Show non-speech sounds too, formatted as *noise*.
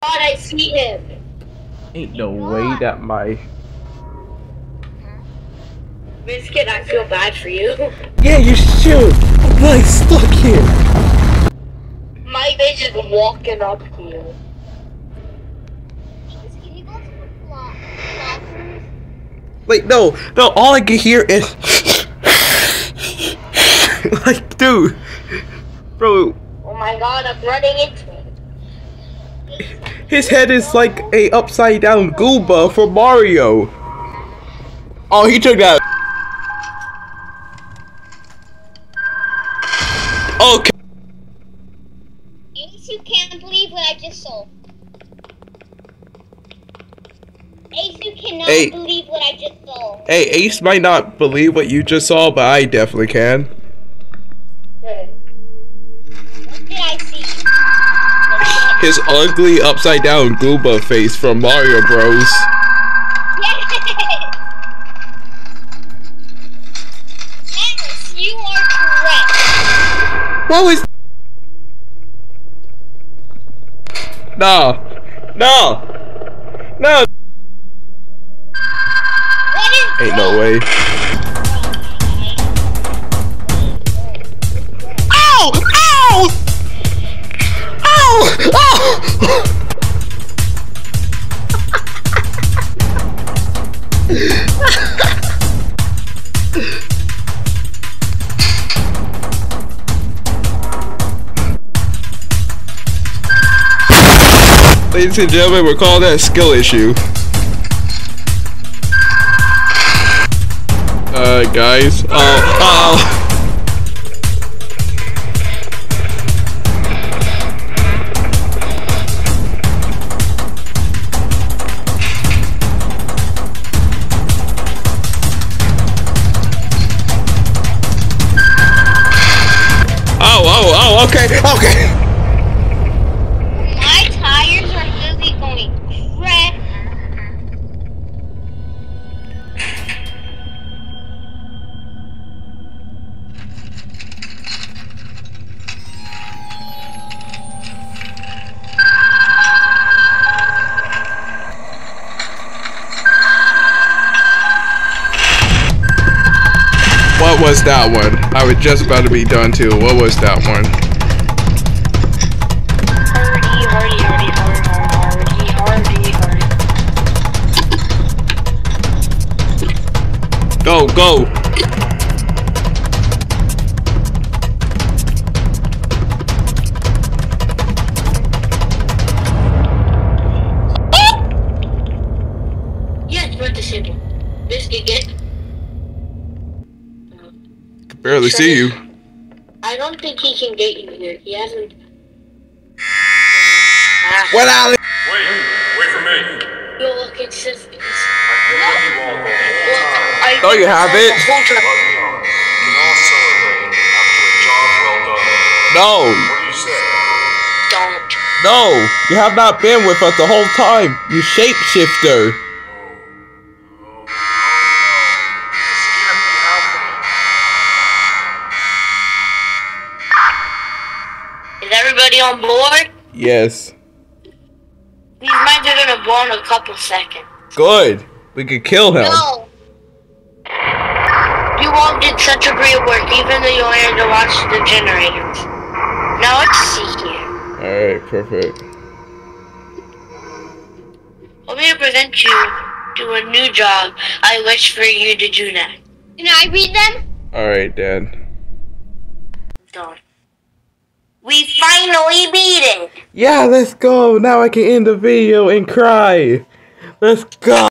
God, I see him. Ain't no way that my Biscuit, I feel bad for you. *laughs* Yeah, you should. I'm like stuck here. My bitch is walking up to you. Can you go to the block? lockers? Like no, no. All I can hear is *laughs* like, dude, bro. Oh my god, I'm running into him. His head is like a upside down Goomba for Mario. Oh, he took that. Okay. Ace, you can't believe what I just saw. Ace, you cannot Hey. believe what I just saw. Hey, Ace might not believe what you just saw, but I definitely can. His ugly upside down Goomba face from Mario Bros. Yes! Alice, you are correct. What was? No, no, no. What is Ain't no way. Ow! Ow! Ow! Ladies and gentlemen, we're calling that a skill issue. Uh, guys. Oh. Oh, oh, okay, okay. My tires are literally going crack. What was that one? I was just about to be done too. What was that one? Go, go. Yes, we're disabled. Biscuit, get. Can barely see you. I don't think he can get you here. He hasn't. What out? Wait, wait for me. Yo, look, it says. It's, I can you all the whole look, time. I you have it? The whole time. You know, you can all celebrate after a job well done. No, do you say? Don't. no. You have not been with us the whole time. You shapeshifter. No. This can't be happening. Is everybody on board? Yes. These mines are gonna blow in a couple seconds. Good. We could kill him. No. You all did such a great work, even though you only had to watch the generators. Now let's see here. Alright, perfect. Want me to present you to a new job I wish for you to do next. Can I read them? Alright, Dad. Don't. We finally beat it! Yeah, let's go. Now I can end the video and cry. Let's go.